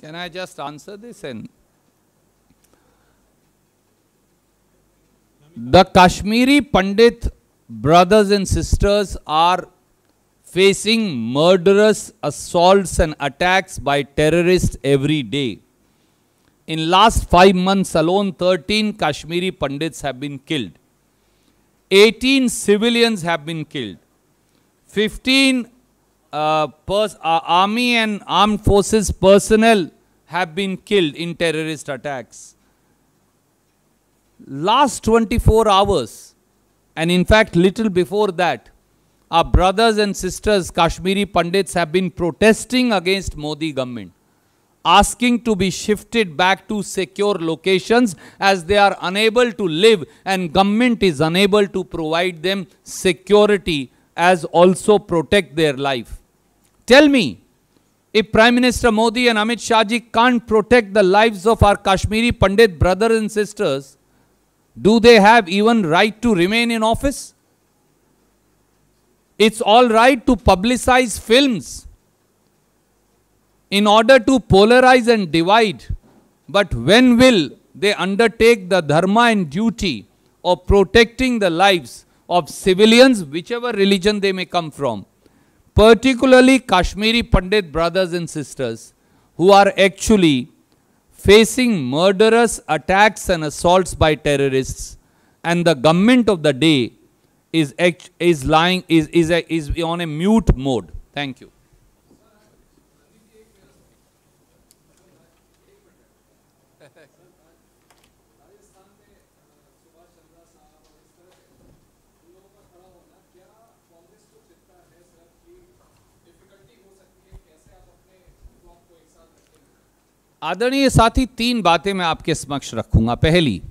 Can I just answer this and the Kashmiri Pandit brothers and sisters are facing murderous assaults and attacks by terrorists every day. In last 5 months alone 13 Kashmiri Pandits have been killed. 18 civilians have been killed. 15 uh, uh, army and armed forces personnel have been killed in terrorist attacks. Last 24 hours, and in fact little before that, our brothers and sisters, Kashmiri Pandits, have been protesting against Modi government, asking to be shifted back to secure locations as they are unable to live and government is unable to provide them security as also protect their life. Tell me, if Prime Minister Modi and Amit Shah ji can't protect the lives of our Kashmiri Pandit brothers and sisters, do they have even right to remain in office? It's all right to publicize films in order to polarize and divide. But when will they undertake the dharma and duty of protecting the lives of civilians, whichever religion they may come from? particularly Kashmiri Pandit brothers and sisters who are actually facing murderous attacks and assaults by terrorists and the government of the day is, is lying, is, is, a, is on a mute mode. Thank you. आदरणीय साथी, तीन बातें मैं आपके समक्ष रखूँगा। पहली,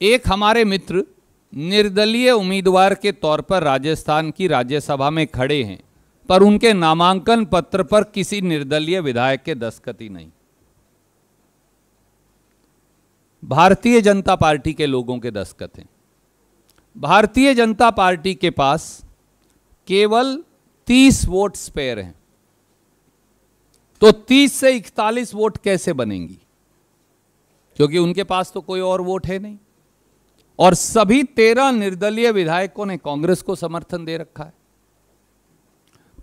एक हमारे मित्र निर्दलीय उम्मीदवार के तौर पर राजस्थान की राज्यसभा में खड़े हैं, पर उनके नामांकन पत्र पर किसी निर्दलीय विधायक के दस्तखत ही नहीं। भारतीय जनता पार्टी के लोगों के दस्तखत हैं। भारतीय जनता पार्टी के पास केवल 30 वोट स्पेयर हैं। तो 30 से 41 वोट कैसे बनेंगी? क्योंकि उनके पास तो कोई और वोट है नहीं। और सभी तेरह निर्दलीय विधायकों ने कांग्रेस को समर्थन दे रखा है।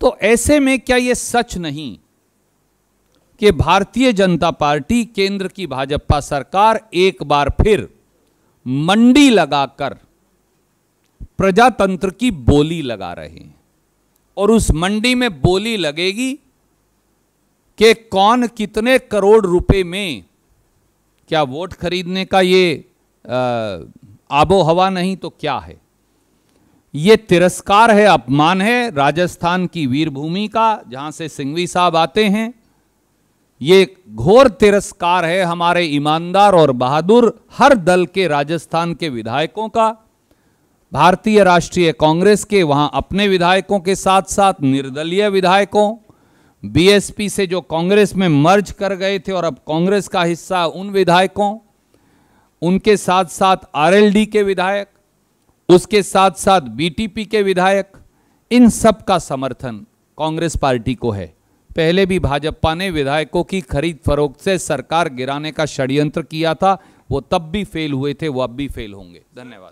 तो ऐसे में क्या यह सच नहीं कि भारतीय जनता पार्टी, केंद्र की भाजपा सरकार एक बार फिर मंडी लगाकर प्रजातंत्र की बोली लगा रहे हैं? और उस मंडी में बोली लगेगी कि कौन कितने करोड़ रुपए में क्या वोट खरीदने का ये आबो हवा नहीं तो क्या है? ये तिरस्कार है, अपमान है राजस्थान की वीरभूमि का, जहाँ से सिंघवी साहब आते हैं। ये घोर तिरस्कार है हमारे ईमानदार और बहादुर हर दल के राजस्थान के विधायकों का। भारतीय राष्ट्रीय कांग्रेस के वहाँ अपने विधायकों के साथ साथ निर्दलीय विधायकों बीएसपी से जो कांग्रेस में मर्ज कर गए थे और अब कांग्रेस का हिस्सा उन विधायकों, उनके साथ साथ आरएलडी के विधायक, उसके साथ साथ बीटीपी के विधायक, इन सब का समर्थन कांग्रेस पार्टी को है। पहले भी भाजपा ने विधायकों की खरीद फरोख्त से सरकार गिराने का षड्यंत्र किया था, वो तब भी फेल हुए थे, वो अब भी फेल होंगे। धन्यवाद।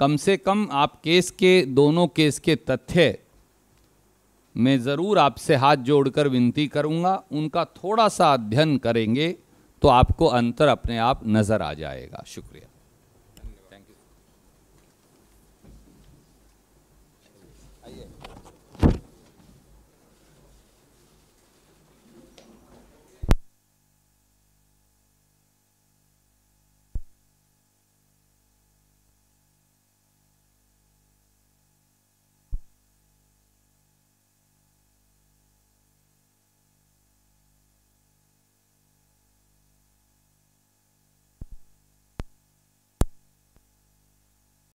कम से कम आप केस के, दोनों केस के तथ्य मैं ज़रूर आपसे हाथ जोड़कर विनती करूँगा, उनका थोड़ा सा अध्ययन करेंगे तो आपको अंतर अपने आप नज़र आ जाएगा। शुक्रिया।